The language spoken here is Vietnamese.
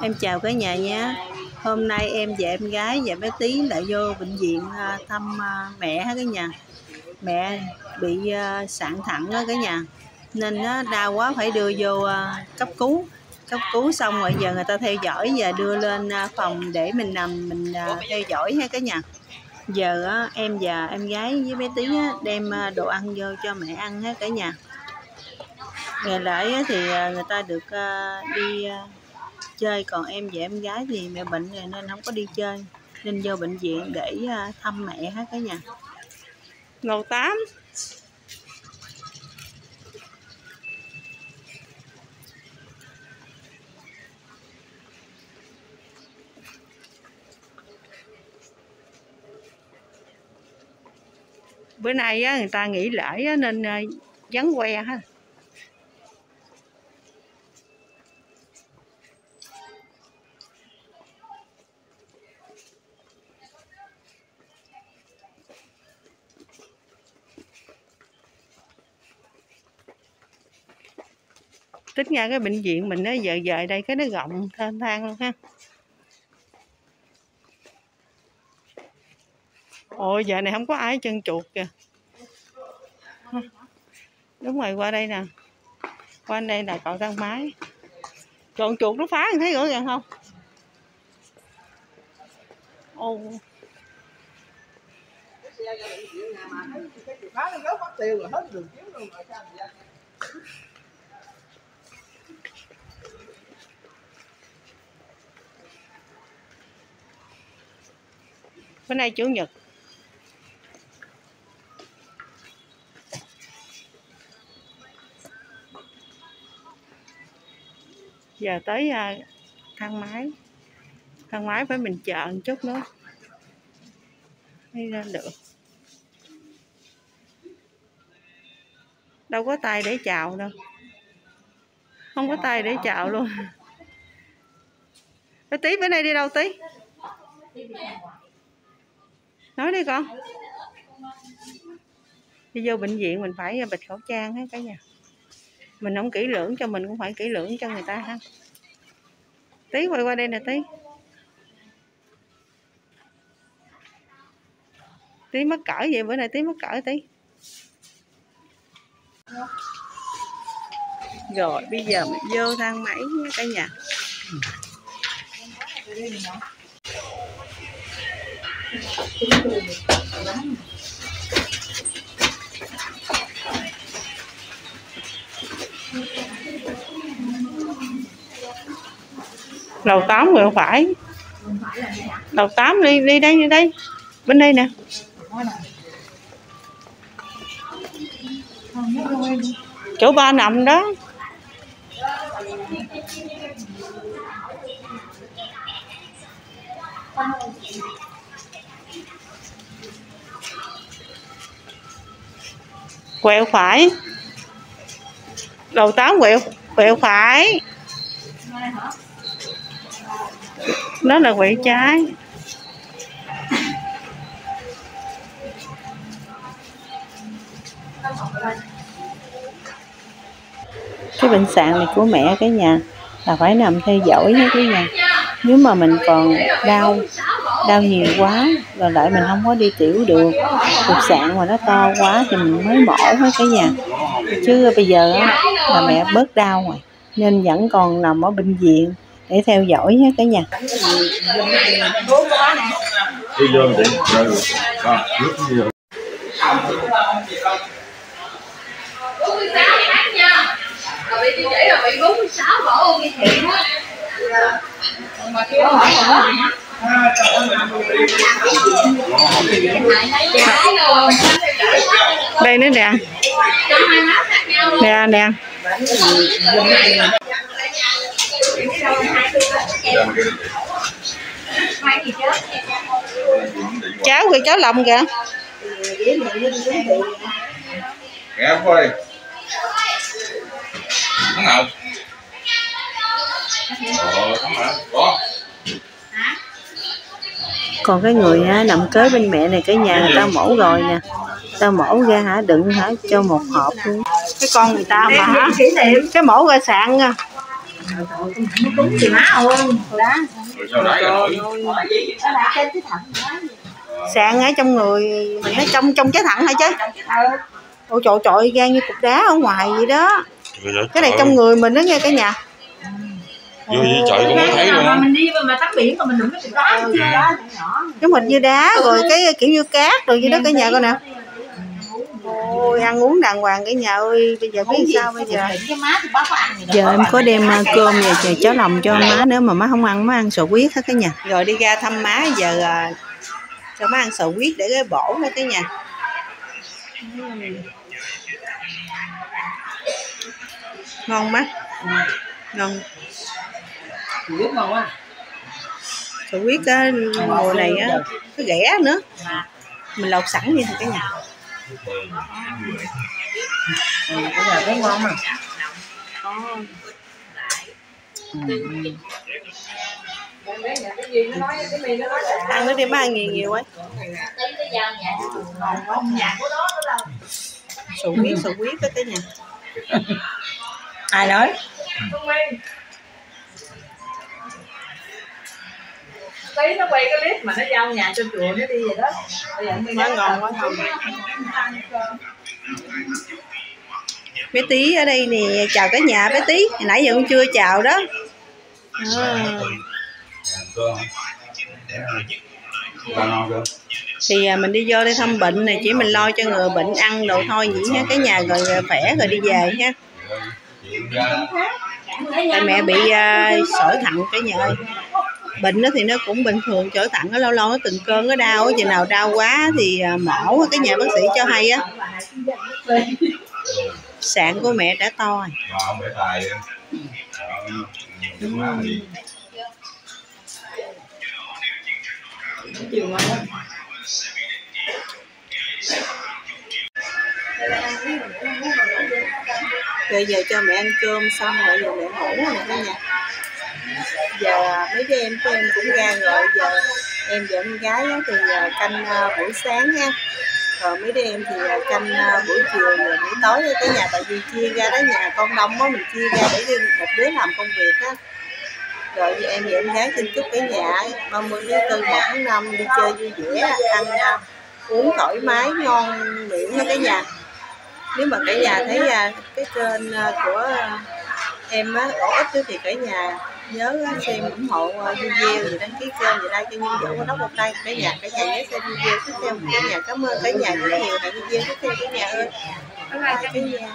Em chào cả nhà nhé Hôm nay em và em gái và bé Tí lại vô bệnh viện à, thăm à, mẹ hết cả nhà. Mẹ bị à, sạn thận đó cả nhà. Nên nó đau quá phải đưa vô cấp cứu. Cấp cứu xong rồi giờ người ta theo dõi và đưa lên phòng để mình nằm, mình theo dõi ha cả nhà. Giờ em và em gái với bé Tí đem đồ ăn vô cho mẹ ăn hết cả nhà. Ngày lễ thì người ta được đi chơi còn em và em gái thì mẹ bệnh rồi nên không có đi chơi. Nên vô bệnh viện để à, thăm mẹ hết cả nhà. Lầu 8 bữa nay á, người ta nghỉ lễ á, nên à, vắng que ha. Tính ra cái bệnh viện mình nó giờ dời đây cái nó rộng thênh thang luôn ha. Ôi, giờ này không có ai chân chuột kìa. Đúng rồi, qua đây nè. Qua đây là cầu thang máy. Còn chuột nó phá, thấy rõ ràng không? Ô. phá nó rớt mất tiêu rồi hết đường kiếm luôn rồi sao vậy bữa nay chủ nhật. Giờ tới à, thang máy. Thang máy phải mình chờ một chút nữa. Đi ra được. Đâu có tay để chào đâu. Không có tay để chào luôn. Tí, bữa nay đi đâu tí? Nói đi con. Đi vô bệnh viện mình phải à, bịt khẩu trang hết cả nhà. Mình không kỹ lưỡng cho, mình cũng phải kỹ lưỡng cho người ta ha. Tí quay qua đây nè, tí. Tí mất cỡ vậy, bữa nay tí mất cỡ, tí. Rồi, bây giờ mình vô thang máy nha, cả nhà lầu 8 người phải. Lầu 8 đi đi đây đi đây. Bên đây nè. Chỗ ba nằm đó. Quẹo phải. Đầu tám quẹo quẹo phải. Đó là quẹo trái. Cái bệnh sạn này của mẹ cái nhà là phải nằm theo dõi nha cái nhà. Nếu mà mình còn đau đau nhiều quá rồi lại mình không có đi tiểu được. Cục sạn mà nó to quá thì mình mới mổ hết cái nhà. Chứ bây giờ á, là mẹ bớt đau rồi nên vẫn còn nằm ở bệnh viện để theo dõi hết cái nhà. Bị tiêu chảy là bị đây nữa nè. Nè nè. Cháu kìa cháu lòng kìa. Nghe thôi, nó nào? Ờ, thắng nào? Có còn cái người ha, nằm kế bên mẹ này cái nhà người ta mổ rồi nè. Ta mổ ra hả? Đựng hả? Cho một hộp luôn cái con người ta mà hả? cái mổ ra sạn nha Trời ơi, con nó đúng thì má Nó sạn ở trong người mình nó trong trong trái thẳng hả chứ? Ờ, ôi trời trời gan như cục đá ở ngoài vậy đó. Cái này trong người mình đó nghe cả nhà vô với trời cũng có thấy luôn mà mình đi mà tắm biển mà mình đừng có chụp đá chưa đó nhỏ. giống hệt như đá rồi cái kiểu như cát rồi vậy đó cả nhà coi nè. ôi ăn uống đàng hoàng cả nhà ơi bây giờ biết sao bây giờ? Cái gì giờ em có đem ờ, cơm và chè cháo lòng cho má nếu mà má không ăn má ăn sò huyết hết cả nhà. Rồi đi ra thăm má giờ ờ, cho má ăn sò huyết để cái bổ hết cả nhà. Ngon má. Ngon Biết ngon quá. sò huyết á mùa này á có ghẻ nữa mình lột sẵn đi thôi cả nhà Ừ, cái này thấy ngon mà. ăn nó đi má ăn nhiều nhiều ấy sò huyết sò huyết đó cả nhà Ai nói? Tí nó quay cái clip mà nó giao nhà cho chùa nó đi vậy đó. Bây giờ mình quá ngon quá ngon bé tí ở đây nè chào cả nhà bé tí. Hồi nãy giờ cũng chưa chào đó. À, thì mình đi vô đây thăm bệnh này chỉ mình lo cho người bệnh ăn đồ thôi vậy nha cái nhà rồi khỏe rồi đi về nha tại mẹ bị à, sỏi thận cả nhà ơi bệnh đó thì nó cũng bình thường sỏi tặng nó lâu lâu nó từng cơn, nó đau chừng nào đau quá thì à, mổ, cái nhà bác sĩ cho hay á. Sạn của mẹ đã to rồi. Mà ông giờ cho mẹ ăn cơm xong rồi giờ mẹ ngủ rồi cả nhà giờ mấy đứa em của em cũng ra rồi, giờ em và em gái thì à, canh à, buổi sáng nha. Rồi mấy đứa em thì à, canh buổi chiều rồi buổi tối á nhà, tại vì chia ra đó, nhà con đông á mình chia ra để một đứa làm công việc á. Rồi giờ em và em gái xin chúc cả nhà 30 tháng 4 1 tháng 5 đi chơi vui vẻ, ăn uống thoải mái, ngon miệng nha cả nhà. Nếu mà cả nhà thấy cái kênh của em á có ích thì cả nhà nhớ xem ủng hộ ờ, video và đăng ký kênh và like cho nhân dụ của nó một like cả nhà cả nhà nhớ xem video tiếp theo cả nhà cảm ơn cả nhà rất nhiều hẹn video tiếp theo cả nhà ơi bye bye cả nhà.